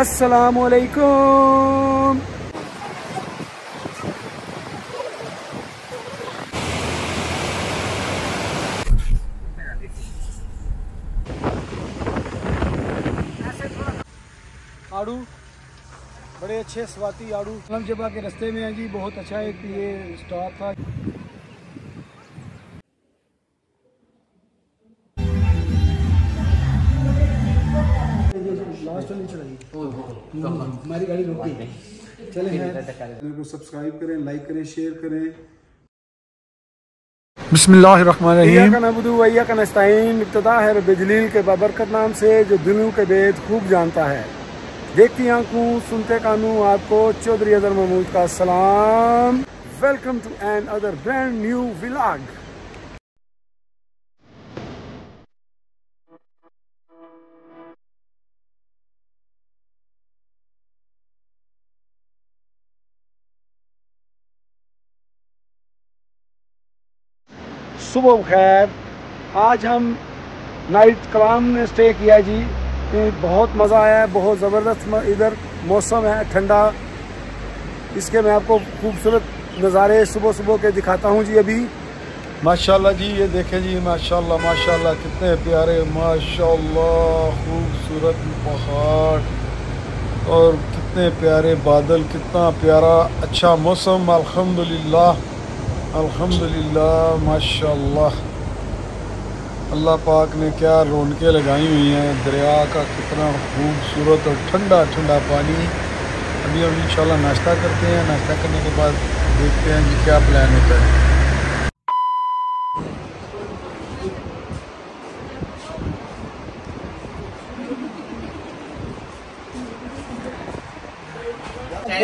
السلام علیکم۔ آڑو بڑے اچھے سواتی آڑو۔ جبا کے رستے میں ہیں جی بہت اچھا ایک یہ اسٹاپ تھا۔ ہماری گاڑی روک گئی چلیں سبسکرائب کریں لائک کریں شیئر کریں۔ بسم اللہ الرحمن الرحیم۔ و ایاک نستعین ابتدا ہے رب جلیل کے بابرکت نام سے جو دلوں کے بید خوب جانتا ہے۔ دیکھتی آنکھوں سنتے کانوں آپ کو چودھری اظہر محمود کا سلام۔ Welcome to another brand new vlog صبح بخیر۔ آج ہم نائٹ کلام نے اسٹے کیا جی۔ بہت مزہ آیا ہے، بہت زبردست ادھر موسم ہے، ٹھنڈا۔ اس کے میں آپ کو خوبصورت نظارے صبح صبح کے دکھاتا ہوں جی ابھی۔ ماشاءاللہ جی یہ دیکھیں جی ماشاءاللہ ماشاءاللہ، کتنے پیارے، ماشاءاللہ، خوبصورت پہاڑ۔ اور کتنے پیارے بادل، کتنا پیارا اچھا موسم، الحمدللہ۔ الحمدللہ، ماشاءاللہ۔ اللہ پاک نے کیا رونقیں لگائی ہوئی ہیں۔ دریا کا کتنا خوبصورت اور ٹھنڈا ٹھنڈا پانی۔ ابھی ہم انشاءاللہ ناشتہ کرتے ہیں۔ ناشتہ کرنے کے بعد دیکھتے ہیں کہ کیا پلان ہوتا ہے۔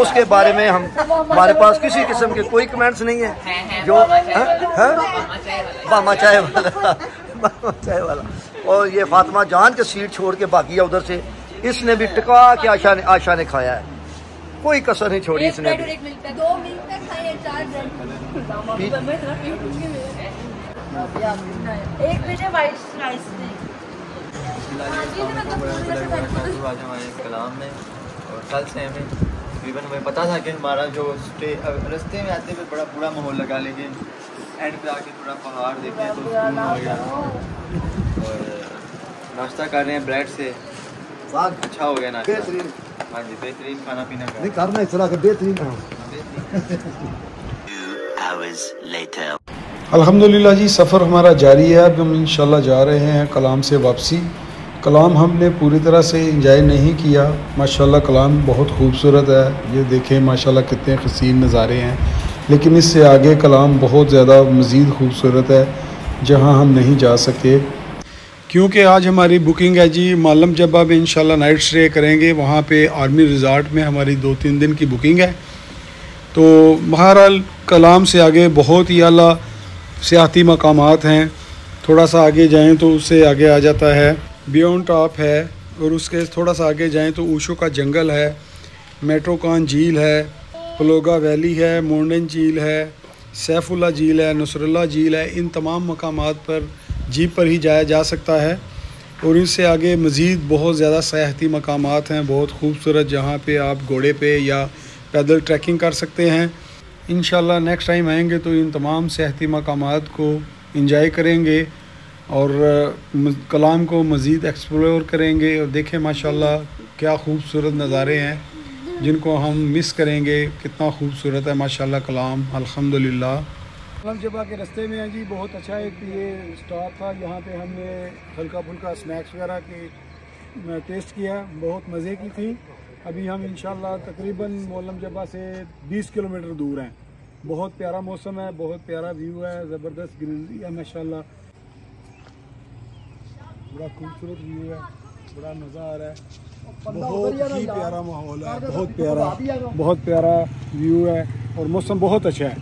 اس کے بارے میں ہم ہمارے پاس کسی قسم کے کوئی کمنٹس نہیں ہیں جو باما چائے والا باما چائے والا اور یہ فاطمہ جان کے سیٹ چھوڑ کے باقی ہے ادھر سے۔ اس نے بھی ٹکا کے آشا نے آشا نے کھایا ہے۔ کوئی کسر نہیں چھوڑی اس نے بھی۔ دو منٹ تک کھائے چار ایک مجھے وائٹ رائس آج ہمارے کلام میں اور کل سے ہمیں تقریباً ہمیں پتا تھا کہ ہمارا جو اسٹے رستے میں آتے ہوئے بڑا برا ماحول لگا لیکن اینڈ پہ آ کے تھوڑا پہاڑ دیکھتے ہیں تو سکون ہو گیا اور ناشتہ کر رہے ہیں بریڈ سے۔ اچھا ہو گیا ناشتہ۔ بہترین۔ ہاں جی بہترین کھانا پینا کرنا اس طرح کا بہترین۔ الحمدللہ جی سفر ہمارا جاری ہے۔ اب ہم انشاءاللہ جا رہے ہیں کلام سے واپسی۔ کلام ہم نے پوری طرح سے انجوائے نہیں کیا۔ ماشاءاللہ کلام بہت خوبصورت ہے۔ یہ دیکھیں ماشاءاللہ کتنے حسین نظارے ہیں۔ لیکن اس سے آگے کلام بہت زیادہ مزید خوبصورت ہے۔ جہاں ہم نہیں جا سکے۔ کیونکہ آج ہماری بکنگ ہے جی معلم جبا میں انشاءاللہ نائٹ اسٹے کریں گے، وہاں پہ آرمی ریزارٹ میں ہماری دو تین دن کی بکنگ ہے۔ تو بہرحال کلام سے آگے بہت ہی اعلیٰ سیاحتی مقامات ہیں۔ تھوڑا سا آگے جائیں تو اس سے آگے آ جاتا ہے۔ بیونڈ ٹاپ ہے اور اس کے تھوڑا سا آگے جائیں تو اوشو کا جنگل ہے میٹرو کان جھیل ہے، پلوگا ویلی ہے، مونڈن جھیل ہے، سیف اللہ جھیل ہے، نصر اللہ جھیل ہے، ان تمام مقامات پر جیپ پر ہی جایا جا سکتا ہے۔ اور ان سے آگے مزید بہت زیادہ سیاحتی مقامات ہیں، بہت خوبصورت جہاں پہ آپ گھوڑے پہ یا پیدل ٹریکنگ کر سکتے ہیں۔ انشاءاللہ نیکسٹ ٹائم آئیں گے تو ان تمام سیاحتی مقامات کو انجوائے کریں گے۔ اور کلام کو مزید ایکسپلور کریں گے اور دیکھیں ماشاءاللہ کیا خوبصورت نظارے ہیں جن کو ہم مس کریں گے، کتنا خوبصورت ہے ماشاءاللہ کلام، الحمدللہ۔ علم جبا کے رستے میں ہیں جی بہت اچھا ایک یہ اسٹاپ تھا، یہاں پہ ہم نے ہلکا پھلکا اسنیکس وغیرہ کی ٹیسٹ کیا، بہت مزے کی تھی ابھی ہم انشاءاللہ تقریباً مولم جبا سے بیس کلومیٹر دور ہیں۔ بہت پیارا موسم ہے، بہت پیارا ویو ہے، زبردست گرینری ہے ماشاءاللہ۔ بڑا خوبصورت ویو ہے بڑا مزہ آ رہا ہے بہت ہی پیارا ماحول ہے بہت پیارا بہت پیارا۔ ویو ہے اور موسم بہت اچھا ہے۔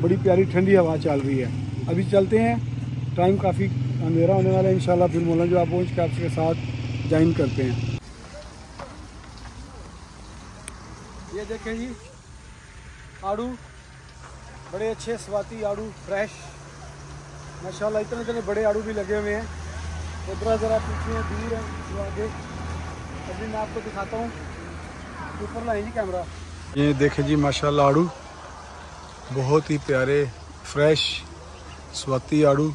بڑی پیاری ٹھنڈی ہوا چل رہی ہے۔ ابھی چلتے ہیں ٹائم کافی اندھیرا ہونے والا ہے انشاءاللہ پھر مولانا جو آپ پہنچ کے آپ کے ساتھ جوائن کرتے ہیں۔ یہ دیکھیں جی آڑو بڑے اچھے سواتی آڑو فریش ماشاءاللہ اتنے اتنے بڑے آڑو بھی لگے ہوئے ہیں۔ ادھر ذرا پیچھے ہیں دور ہیں جو آگے ابھی میں آپ کو دکھاتا ہوں۔ یہ دیکھیں جی ماشاءاللہ آڑو بہت ہی پیارے، فریش، سواتی آڑو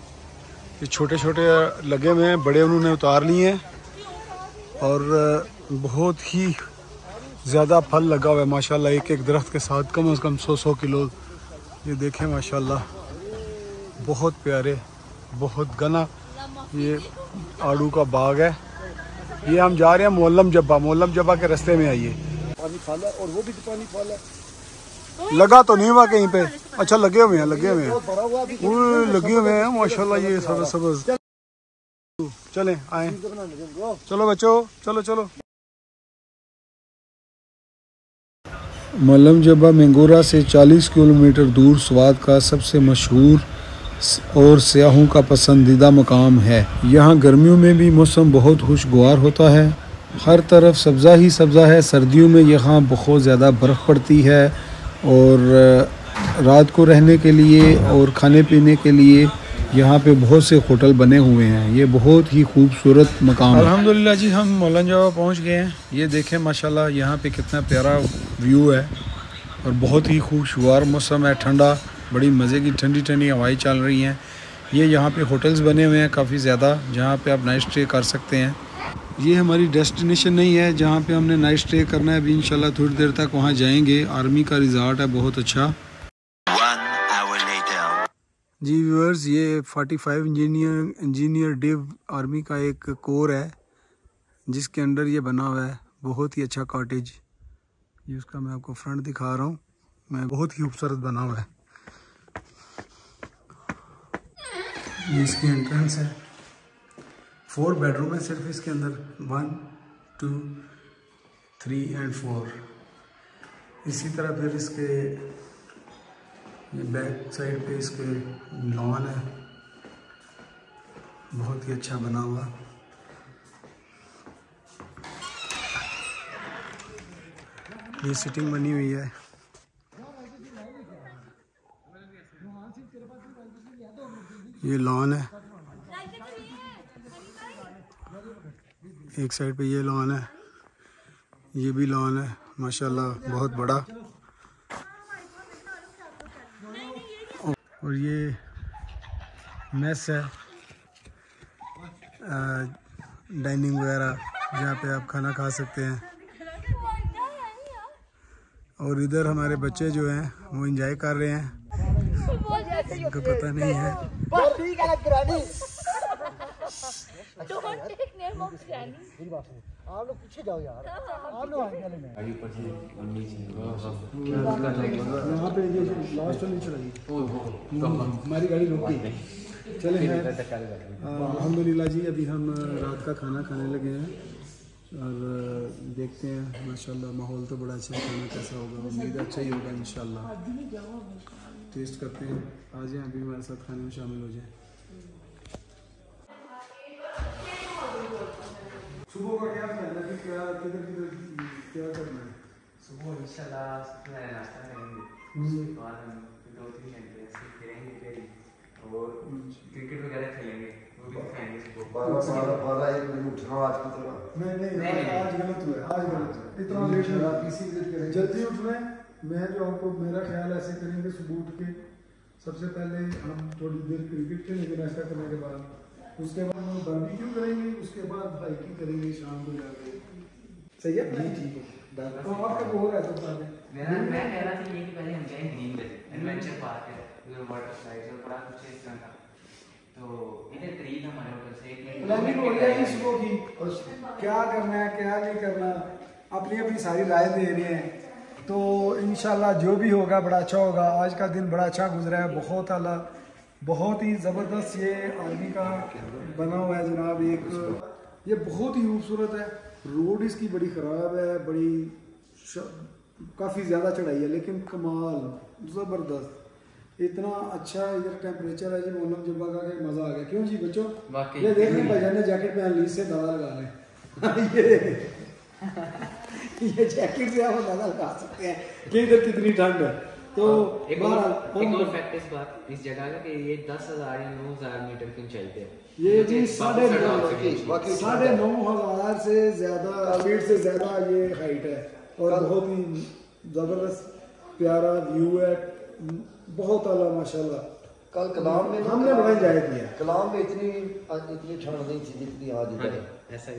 یہ چھوٹے چھوٹے لگے ہوئے ہیں، بڑے انہوں نے اتار لیے ہیں۔ اور بہت ہی زیادہ پھل لگا ہوا ہے، ماشاءاللہ ایک ایک درخت کے ساتھ، کم از کم سو سو کلو۔ یہ دیکھیں، ماشاءاللہ۔ بہت پیارے، بہت گنا یہ آڑو کا باغ ہے۔ یہ ہم جا رہے ہیں مولم جبا مولم جبا کے رستے میں آئیے۔ لگا تو نہیں ہوا کہیں پہ۔ اچھا لگے ہوئے ہیں لگے ہوئے ہیں۔ لگے ہوئے ہیں ماشاءاللہ یہ سبز سبز۔ چلیں آئیں۔ چلو بچو چلو چلو۔ ملم جبا منگورا سے چالیس کلومیٹر دور سوات کا سب سے مشہور اور سیاحوں کا پسندیدہ مقام ہے۔ یہاں گرمیوں میں بھی موسم بہت خوشگوار ہوتا ہے۔ ہر طرف سبزہ ہی سبزہ ہے۔ سردیوں میں یہاں بہت زیادہ برف پڑتی ہے اور رات کو رہنے کے لیے اور کھانے پینے کے لیے یہاں پہ بہت سے ہوٹل بنے ہوئے ہیں۔ یہ بہت ہی خوبصورت مقام ہے۔ الحمدللہ جی ہم مولن جوا پہنچ گئے ہیں۔ یہ دیکھیں ماشاءاللہ، یہاں پہ کتنا پیارا ویو ہے اور بہت ہی خوشگوار موسم ہے، ٹھنڈا۔ بڑی مزے کی ٹھنڈی ٹھنڈی ہوائیں چل رہی ہیں۔ یہ یہاں پہ ہوٹلز بنے ہوئے ہیں کافی زیادہ جہاں پہ آپ نائٹ اسٹے کر سکتے ہیں۔ یہ ہماری ڈیسٹینیشن نہیں ہے جہاں پہ ہم نے نائٹ اسٹے کرنا ہے۔ ابھی انشاءاللہ تھوڑی دیر تک وہاں جائیں گے۔ آرمی کا ریزارٹ ہے بہت اچھا. جی ویورز یہ 45 انجینئر انجینئر ڈیو آرمی کا ایک کور ہے جس کے انڈر یہ بنا ہوا ہے۔ بہت ہی اچھا کاٹیج۔ یہ اس کا میں آپ کو فرنٹ دکھا رہا ہوں۔ میں بہت ہی خوبصورت بنا ہوا ہے۔ یہ اس کی انٹرنس ہے. فور بیڈ روم ہے صرف اس کے اندر. One two three and four اسی طرح پھر اس کے بیک سائڈ پہ اس کے لان ہے. بہت ہی اچھا بنا ہوا. یہ سٹنگ بنی ہوئی ہے. یہ لان ہے۔ ایک سائڈ پہ یہ لان ہے۔ یہ بھی لان ہے۔ ماشاءاللہ بہت بڑا۔ اور یہ میس ہے۔ ڈائننگ وغیرہ، جہاں پہ آپ کھانا کھا سکتے ہیں۔ اور ادھر ہمارے بچے جو ہیں، وہ انجوائے کر رہے ہیں۔ ان کو پتہ نہیں ہے۔ Don't take name of Granny. وہاں پہ یہ لاسٹ نہیں چڑھائی ہماری گاڑی روک گئی چلیں الحمد للہ جی ابھی ہم رات کا کھانا کھانے لگے ہیں اور دیکھتے ہیں ماشاء اللہ ماحول تو بڑا اچھا ہے کھانا کیسا ہوگا امید اچھا ہی ہوگا انشاءاللہ ٹیسٹ کرتے ہیں۔ آ جائیں ابھی ہمارے ساتھ کھانے میں شامل ہو جائیں۔ صبح کا کیا پلان ہے؟ کیا کدھر کدھر کیا کرنا ہے؟ صبح انشاءاللہ سب سے پہلے ناشتہ کریں گے۔ اس کے بعد ہم دو تین گھنٹے ایسے پھریں گے پھر۔ اور کرکٹ وغیرہ کھیلیں گے۔ وہ بھی دکھائیں گے صبح۔ بارہ بارہ بارہ ایک بجے اٹھنا آج کی طرح۔ نہیں نہیں۔ آج غلط ہوا ہے آج غلط ہوا ہے اتنا لیٹ ہوا ہے کسی وزٹ کریں جلدی اٹھ رہے ہیں؟ میں جو آپ کو میرا خیال ایسے کریں گے اٹھ کے۔ سب سے پہلے ہم تھوڑی دیر کرکٹ کھیلیں گے ناشتہ کرنے کے بعد۔ اس کے بعد ہم باربیکیو کریں گے؟ اس کے بعد ہائکنگ کریں گے شام کو جا کے۔ صحیح ہے؟ جی ٹھیک ہے۔ تو آپ کا ہو رہا ہے تو بتا دیں میرا میں کہہ رہا تھا یہ کہ پہلے ہم جائیں گرین ویل ایڈونچر پارک ہے ادھر واٹر سلائڈ اور بڑا کچھ ہے اس طرح کا۔ تو ادھر قریب ہے ہمارے ہوٹل سے۔ ایک منٹ۔ پلاننگ ہو گیا ہے صبح کی اور کیا کرنا ہے کیا نہیں کرنا؟ اپنی اپنی ساری رائے دے رہے ہیں۔ تو انشاءاللہ جو بھی ہوگا بڑا اچھا ہوگا۔ آج کا دن بڑا اچھا گزرا ہے۔ بہت اعلیٰ بہت ہی زبردست یہ آرمی کا بنا ہوا ہے جناب۔ ایک یہ بہت ہی خوبصورت ہے۔ روڈ اس کی بڑی خراب ہے بڑی ش- کافی زیادہ چڑھائی ہے لیکن کمال زبردست۔ اتنا اچھا ادھر ٹیمپریچر ہے جی مولم جبا کا کہ مزہ آ گیا۔ کیوں جی بچوں۔ یہ دیکھ لیں بھائی جان نے جیکٹ پہن لی اس سے دادا لگا لیں۔ یہ جیکٹ سے آپ اندازہ لگا سکتے ہیں۔ کہ ادھر کتنی ٹھنڈ ہے۔ تو ایک اور بہرحال ایک اور ہم- فیکٹ اس بات اس جگہ کا کہ یہ دس ہزار یا نو ہزار میٹر کی اونچائی پہ ہے یہ جی مجھے ساڑھے بہت نو ساڑھے ہزار سے زیادہ فیٹ سے زیادہ یہ ہائٹ ہے۔ اور بہت ہی زبردست پیارا ویو ہے۔ بہت اعلیٰ ماشاء اللہ کل کلام میں ہم نے بڑا انجوائے کیا۔ کلام میں اتنی اتنی ٹھنڈ نہیں تھی جتنی آج ادھر ہے۔ ایسا ہی۔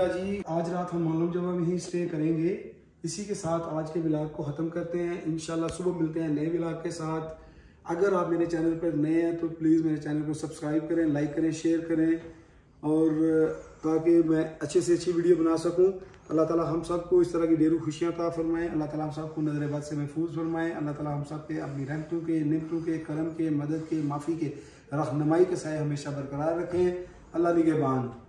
الحمدللہ جی۔ آج رات ہم معلوم جمعہ میں ہی اسٹے کریں گے۔ اسی کے ساتھ آج کے ولاگ کو ختم کرتے ہیں۔ انشاءاللہ صبح ملتے ہیں نئے ولاگ کے ساتھ۔ اگر آپ میرے چینل پر نئے ہیں تو پلیز میرے چینل کو سبسکرائب کریں لائک کریں شیئر کریں۔ اور تاکہ میں اچھے سے اچھی ویڈیو بنا سکوں۔ اللہ تعالیٰ ہم سب کو اس طرح کی ڈیرو خوشیاں عطا فرمائیں اللہ تعالیٰ ہم سب کو نظر بد سے محفوظ فرمائیں اللہ تعالیٰ ہم سب کے اپنی رحمتوں کے، نعمتوں کے، کرم کے، مدد کے، معافی کے، رہنمائی کے سائے ہمیشہ برقرار رکھیں۔ اللہ نگہبان۔